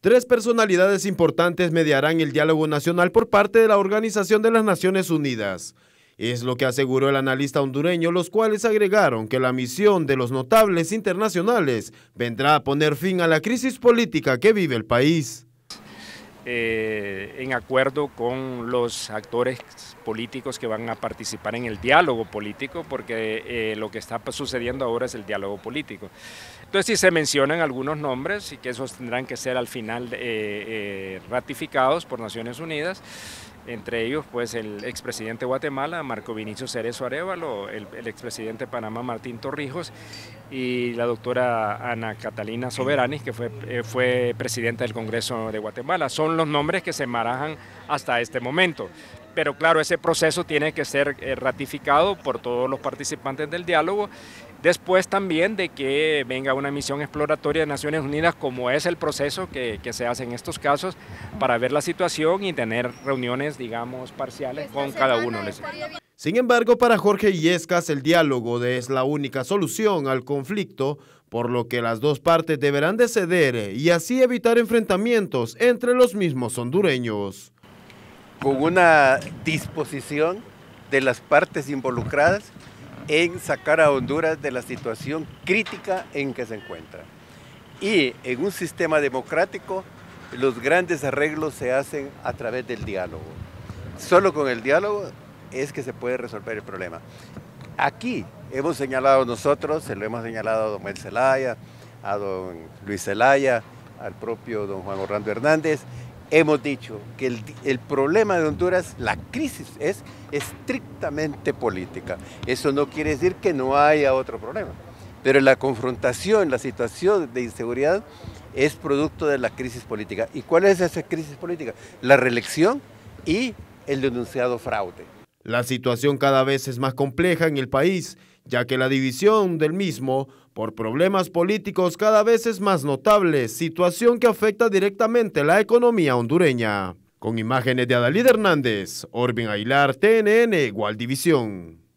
Tres personalidades importantes mediarán el diálogo nacional por parte de la Organización de las Naciones Unidas. Es lo que aseguró el analista hondureño, los cuales agregaron que la misión de los notables internacionales vendrá a poner fin a la crisis política que vive el país. Eh, en acuerdo con los actores políticos que van a participar en el diálogo político, porque eh, lo que está sucediendo ahora es el diálogo político. Entonces, si se mencionan algunos nombres y que esos tendrán que ser al final eh, ratificados por Naciones Unidas, entre ellos pues el expresidente de Guatemala, Marco Vinicio Cerezo Arevalo, el, expresidente de Panamá, Martín Torrijos, y la doctora Ana Catalina Soberanis, que fue, eh, fue presidenta del Congreso de Guatemala. Son los nombres que se marajan hasta este momento. Pero claro, ese proceso tiene que ser eh, ratificado por todos los participantes del diálogo Después también de que venga una misión exploratoria de Naciones Unidas, como es el proceso que, se hace en estos casos, para ver la situación y tener reuniones, digamos, parciales con cada uno. Sin embargo, para Jorge Illescas, el diálogo es la única solución al conflicto, por lo que las dos partes deberán de ceder y así evitar enfrentamientos entre los mismos hondureños. Con una disposición de las partes involucradas en sacar a Honduras de la situación crítica en que se encuentra. Y en un sistema democrático, los grandes arreglos se hacen a través del diálogo. Solo con el diálogo es que se puede resolver el problema. Aquí hemos señalado nosotros, se lo hemos señalado a don Mel Zelaya, a don Luis Zelaya, al propio don Juan Orlando Hernández, hemos dicho que el, problema de Honduras, la crisis es estrictamente política. Eso no quiere decir que no haya otro problema, pero la confrontación, la situación de inseguridad es producto de la crisis política. ¿Y cuál es esa crisis política? La reelección y el denunciado fraude. La situación cada vez es más compleja en el país, ya que la división del mismo por problemas políticos cada vez es más notable, situación que afecta directamente la economía hondureña. Con imágenes de Adalid Hernández, Orbin Aguilar, TNN, Igual División.